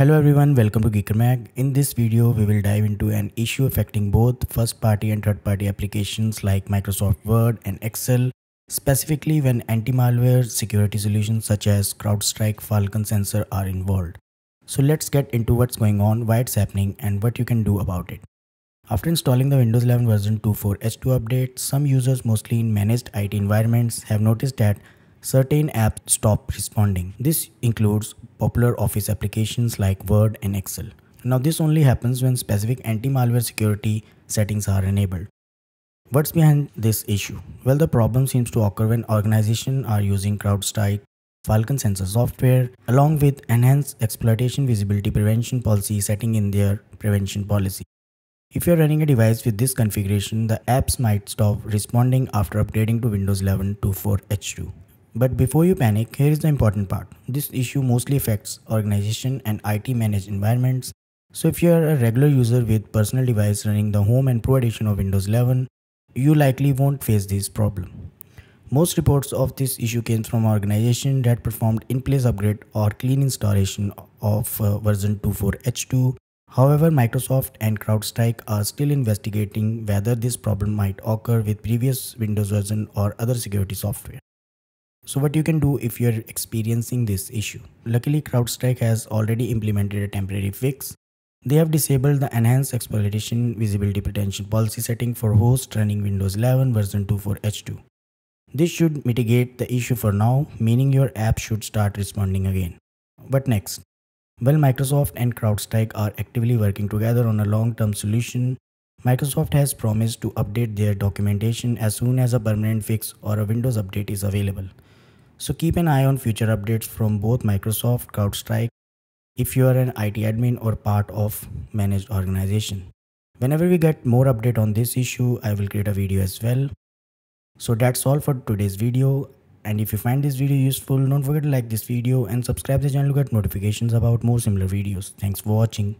Hello everyone, welcome to GeekerMag. In this video, we will dive into an issue affecting both first-party and third-party applications like Microsoft Word and Excel, specifically when anti-malware security solutions such as CrowdStrike Falcon Sensor are involved. So let's get into what's going on, why it's happening, and what you can do about it. After installing the Windows 11 version 2.4H2 update, some users mostly in managed IT environments have noticed that certain apps stop responding. This includes popular office applications like Word and Excel. Now this only happens when specific anti-malware security settings are enabled. What's behind this issue? Well, the problem seems to occur when organizations are using CrowdStrike, Falcon sensor software, along with enhanced exploitation visibility prevention policy setting in their prevention policy. If you're running a device with this configuration, the apps might stop responding after upgrading to Windows 11 2.4H2. But before you panic, here is the important part. This issue mostly affects organization and IT managed environments. So if you are a regular user with personal device running the home and pro edition of Windows 11, you likely won't face this problem. Most reports of this issue came from organizations that performed in-place upgrade or clean installation of uh, version 2.4H2. However, Microsoft and CrowdStrike are still investigating whether this problem might occur with previous Windows version or other security software. So what you can do if you're experiencing this issue. Luckily CrowdStrike has already implemented a temporary fix. They have disabled the enhanced exploitation visibility prevention policy setting for hosts running Windows 11 version 2.4H2. This should mitigate the issue for now, meaning your app should start responding again. But next? Well, Microsoft and CrowdStrike are actively working together on a long-term solution. Microsoft has promised to update their documentation as soon as a permanent fix or a Windows update is available. So keep an eye on future updates from both Microsoft, CrowdStrike, if you are an IT admin or part of managed organization. Whenever we get more update on this issue, I will create a video as well. So that's all for today's video. And if you find this video useful, don't forget to like this video and subscribe the channel to get notifications about more similar videos. Thanks for watching.